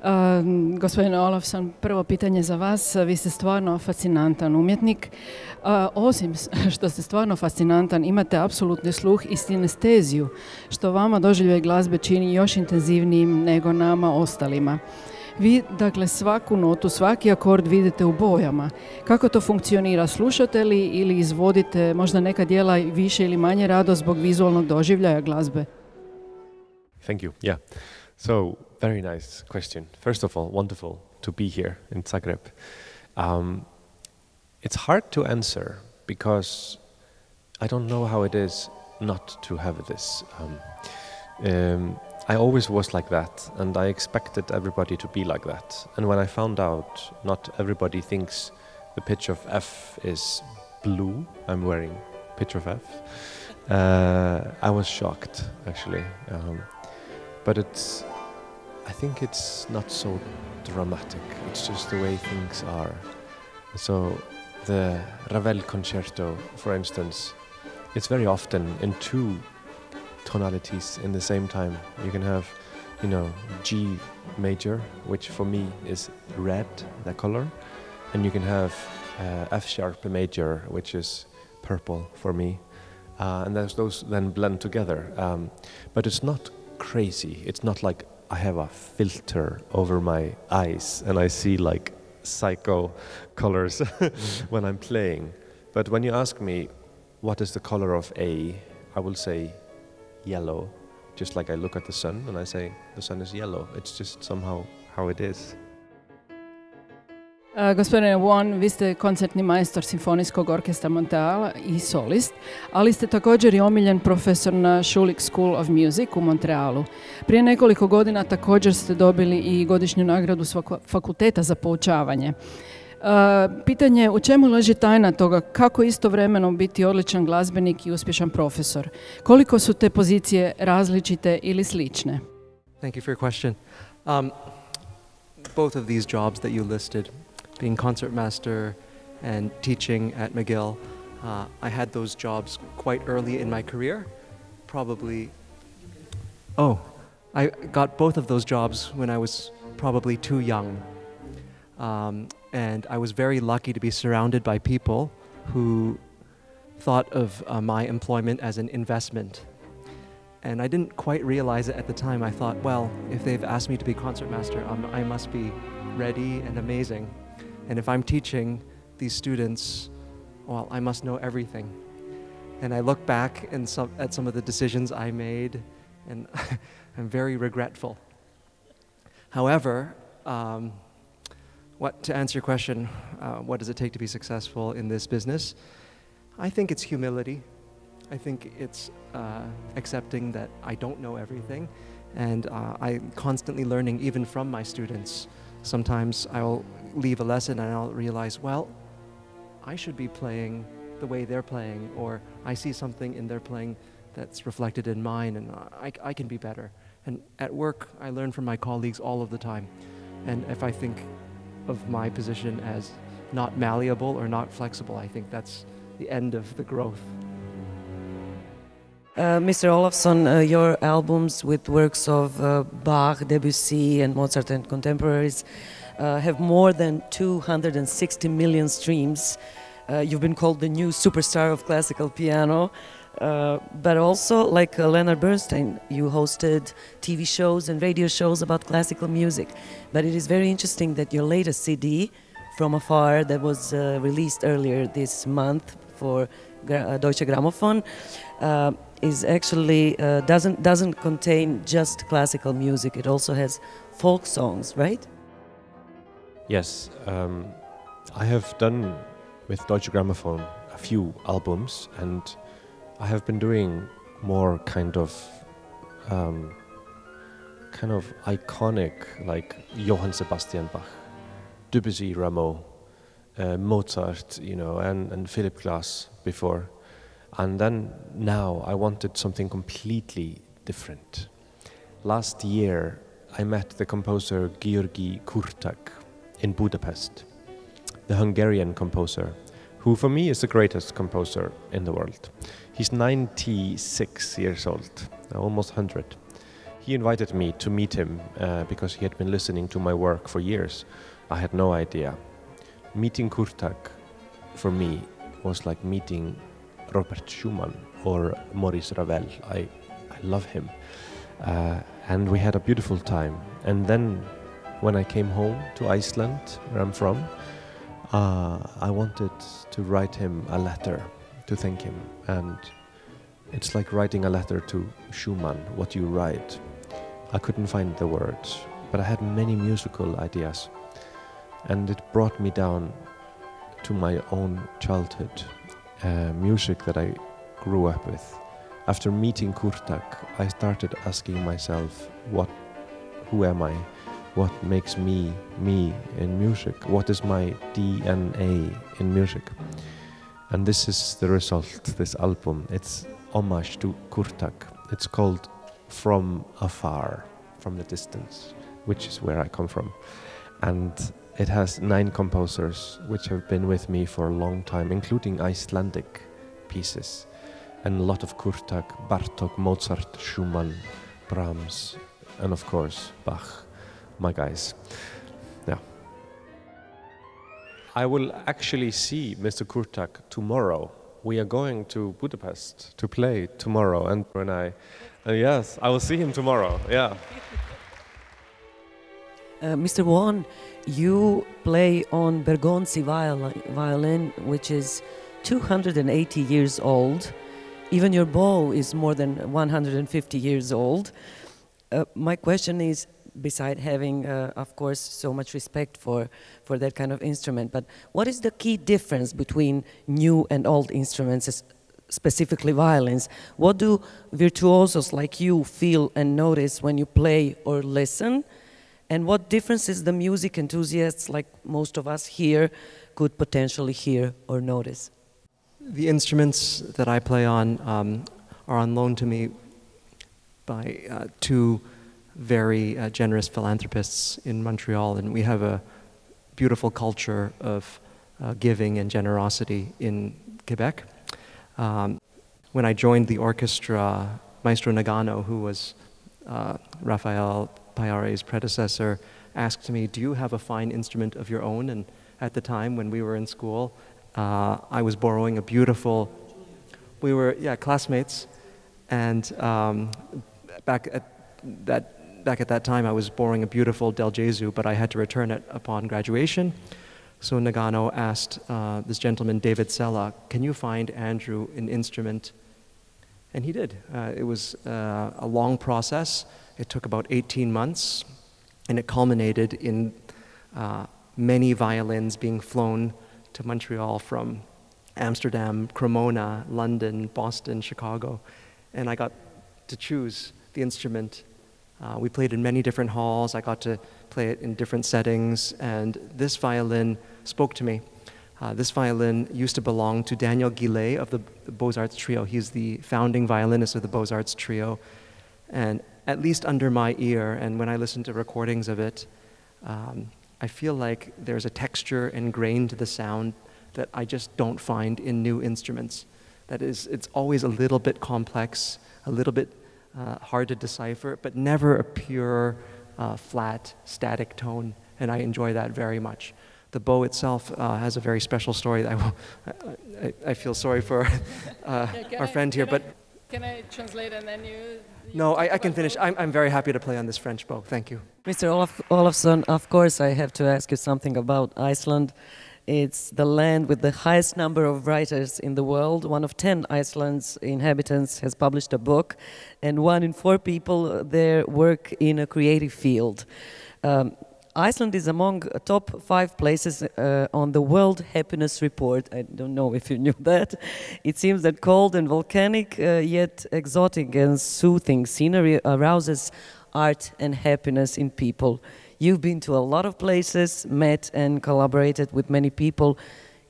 Uh, gospodine Olafson, prvo pitanje za vas. Vi ste stvarno fascinantan umjetnik. Osim što ste stvarno fascinantan, imate apsolutni sluh i sinesteziju, što vama doživljaj glazbe čini još intenzivnijim nego nama ostalima. Vi, dakle, svaku notu, svaki akord vidite u bojama. Kako to funkcionira? Slušate li ili izvodite možda neka dijela više ili manje rado zbog vizualnog doživljaja glazbe? Thank you. Yeah. So, very nice question. First of all, wonderful to be here in Zagreb. Um, it's hard to answer because I don't know how it is not to have this. Um, um, I always was like that, and I expected everybody to be like that. And when I found out not everybody thinks the pitch of F is blue, I'm wearing pitch of F, uh, I was shocked actually. Um, but it's, I think it's not so dramatic. It's just the way things are. So the Ravel concerto, for instance, it's very often in two tonalities in the same time. You can have, you know, G major, which for me is red, the color, and you can have uh, F sharp major, which is purple for me, uh, and those, then blend together. Um, but it's not crazy. It's not like I have a filter over my eyes and I see like psycho colors when I'm playing. But when you ask me what is the color of A, I will say yellow, just like I look at the sun and I say the sun is yellow. It's just somehow how it is. Uh, gospodine Won, vi ste koncertni majstor Simfonijskog orkestra Montreala i solist, ali ste također i omiljen profesor na Schulich School of Music u Montrealu. Prije nekoliko godina također ste dobili i godišnju nagradu fakulteta za poučavanje. pitanje u čemu leži tajna toga kako istovremeno biti odličan glazbenik i uspješan profesor? Koliko su te pozicije različite ili slične? Thank you for your question. Um, both of these jobs that you listed, being concertmaster and teaching at McGill, uh, I had those jobs quite early in my career. Probably, oh, I got both of those jobs when I was probably too young. Um, and I was very lucky to be surrounded by people who thought of uh, my employment as an investment. And I didn't quite realize it at the time. I thought, well, if they've asked me to be concertmaster, um, I must be ready and amazing. And if I'm teaching these students, well, I must know everything. And I look back and some, at some of the decisions I made, and I'm very regretful. However, um, what, to answer your question, uh, what does it take to be successful in this business? I think it's humility. I think it's uh, accepting that I don't know everything, and uh, I'm constantly learning, even from my students. Sometimes I'll leave a lesson and I'll realize, well, I should be playing the way they're playing, or I see something in their playing that's reflected in mine, and I, I can be better. And at work, I learn from my colleagues all of the time. And if I think of my position as not malleable or not flexible. I think that's the end of the growth. Uh, Mr. Olafsson, uh, your albums with works of uh, Bach, Debussy, and Mozart and contemporaries uh, have more than 260 million streams. Uh, you've been called the new superstar of classical piano. Uh, but also, like Leonard Bernstein, you hosted TV shows and radio shows about classical music. But it is very interesting that your latest CD, From Afar, that was released earlier this month for Deutsche Grammophon, is actually doesn't doesn't contain just classical music. It also has folk songs, right? Yes, um, I have done with Deutsche Grammophon a few albums and I have been doing more kind of um, kind of iconic like Johann Sebastian Bach, Debussy, Rameau, uh, Mozart, you know, and, and Philip Glass before. And then now I wanted something completely different. Last year I met the composer György Kurtág in Budapest, the Hungarian composer, who for me is the greatest composer in the world. He's 96 years old, almost 100. he invited me to meet him uh, because he had been listening to my work for years. I had no idea. Meeting Kurtak for me was like meeting Robert Schumann or Maurice Ravel. I, I love him. Uh, and we had a beautiful time. And then when I came home to Iceland, where I'm from, uh, I wanted to write him a letter to thank him. And it's like writing a letter to Schumann, what you write. I couldn't find the words, but I had many musical ideas. And it brought me down to my own childhood, uh, music that I grew up with. After meeting Kurtág, I started asking myself, what, who am I? What makes me me in music? What is my DNA in music? And this is the result, this album. It's homage to Kurtág. It's called From Afar, from the distance, which is where I come from. And it has nine composers which have been with me for a long time, including Icelandic pieces, and a lot of Kurtág, Bartok, Mozart, Schumann, Brahms, and of course Bach, my guys. Yeah. I will actually see Mr. Kurtág tomorrow. We are going to Budapest to play tomorrow, and when I, uh, yes, I will see him tomorrow. Yeah. Uh, Mr. Wan, you play on Bergonzi viol- violin, which is 280 years old. Even your bow is more than 150 years old. Uh, my question is beside having, uh, of course, so much respect for, for that kind of instrument, but what is the key difference between new and old instruments, specifically violins? What do virtuosos like you feel and notice when you play or listen? And what differences the music enthusiasts, like most of us here, could potentially hear or notice? The instruments that I play on um, are on loan to me by uh, two very uh, generous philanthropists in Montreal, and we have a beautiful culture of uh, giving and generosity in Quebec. Um, when I joined the orchestra, Maestro Nagano, who was uh, Rafael Payare's predecessor, asked me, Do you have a fine instrument of your own? And at the time when we were in school, uh, I was borrowing a beautiful, we were, yeah, classmates. And um, back, at that, back at that time, I was borrowing a beautiful Del Gesù, but I had to return it upon graduation. So Nagano asked uh, this gentleman, David Sela, Can you find Andrew an instrument? And he did. Uh, it was uh, a long process. It took about 18 months, and it culminated in uh, many violins being flown to Montreal from Amsterdam, Cremona, London, Boston, Chicago. And I got to choose the instrument. Uh, we played in many different halls. I got to play it in different settings, and this violin spoke to me. Uh, this violin used to belong to Daniel Guilet of the, the Beaux-Arts Trio. He's the founding violinist of the Beaux-Arts Trio. And at least under my ear, and when I listen to recordings of it, um, I feel like there's a texture and grain to the sound that I just don't find in new instruments. That is, it's always a little bit complex, a little bit uh, hard to decipher, but never a pure, uh, flat, static tone, and I enjoy that very much. The bow itself uh, has a very special story. I, will, I, I, feel sorry for uh, yeah, our I, friend here, but can I translate and then you? you no, I, I, can finish. I'm, I'm very happy to play on this French bow. Thank you. Mr. Olaf, Olafsson, of course, I have to ask you something about Iceland. It's the land with the highest number of writers in the world. One of 10 Iceland's inhabitants has published a book, and one in four people there work in a creative field. Um, Iceland is among top five places uh, on the World Happiness Report. I don't know if you knew that. It seems that cold and volcanic, uh, yet exotic and soothing scenery arouses art and happiness in people. You've been to a lot of places, met and collaborated with many people.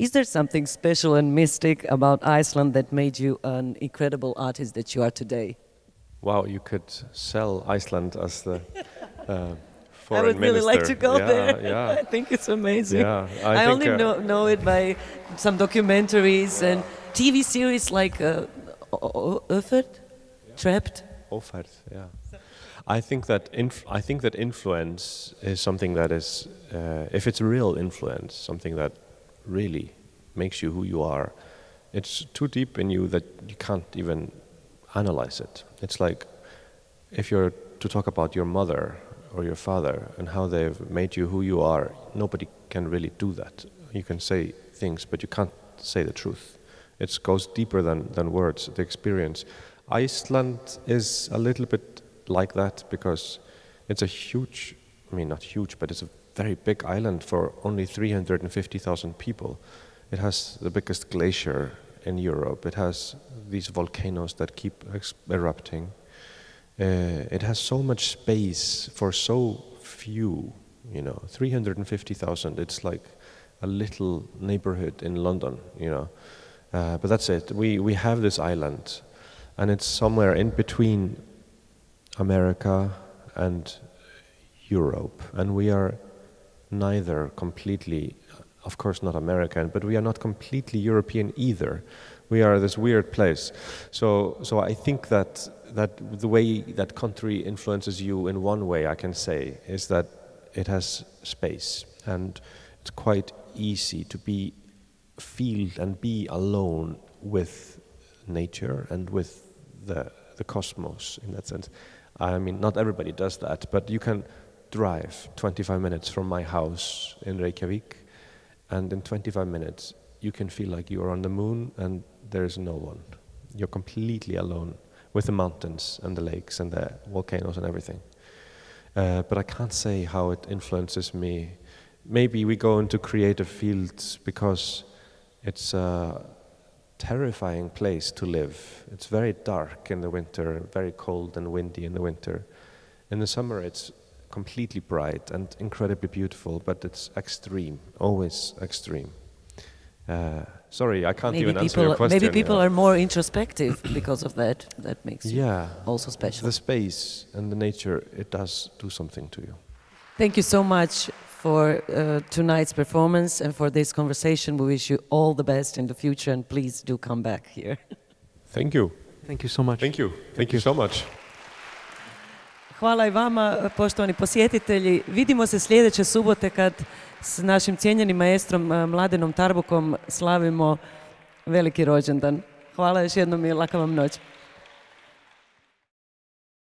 Is there something special and mystic about Iceland that made you an incredible artist that you are today? Wow, you could sell Iceland as the. Uh, I would really like to go yeah, there. Yeah. I think it's amazing. Yeah, I, I only uh, know, know it by some documentaries and TV series like uh, Trapped. Ófærð, yeah. I think that inf- I think that influence is something that is, uh, if it's real influence, something that really makes you who you are. It's too deep in you that you can't even analyze it. It's like if you're to talk about your mother or your father and how they've made you who you are, nobody can really do that. You can say things, but you can't say the truth. It goes deeper than, than words, the experience. Iceland is a little bit like that because it's a huge, I mean, not huge, but it's a very big island for only 350,000 people. It has the biggest glacier in Europe. It has these volcanoes that keep erupting. Uh, it has so much space for so few, you know, 350,000. It's like a little neighborhood in London, you know. Uh, but that's it. We, we have this island, and it's somewhere in between America and Europe, and we are neither completely, of course, not American, but we are not completely European either. We are this weird place. So, so I think that that the way that country influences you in one way, I can say, is that it has space, and it's quite easy to be feel and be alone with nature and with the the cosmos in that sense. I mean, not everybody does that, but you can drive 25 minutes from my house in Reykjavik, and in 25 minutes, you can feel like you are on the moon and there is no one. You're completely alone with the mountains and the lakes and the volcanoes and everything. Uh, but I can't say how it influences me. Maybe we go into creative fields because it's a terrifying place to live. It's very dark in the winter, very cold and windy in the winter. In the summer, it's completely bright and incredibly beautiful, but it's extreme, always extreme. Uh, sorry, I can't maybe even people, answer your question. Maybe people yeah. are more introspective because of that. That makes yeah. you also special. The space and the nature, it does do something to you. Thank you so much for uh, tonight's performance and for this conversation. We wish you all the best in the future and please do come back here. Thank you. Thank you so much. Thank you. Thank you so much. Hvala i vama, poštovani posjetitelji. Vidimo se sljedeće subote kad s našim cijenjenim maestrom eh, Mladenom Tarbukom slavimo veliki rođendan. Hvala još jednom i laka vam noć.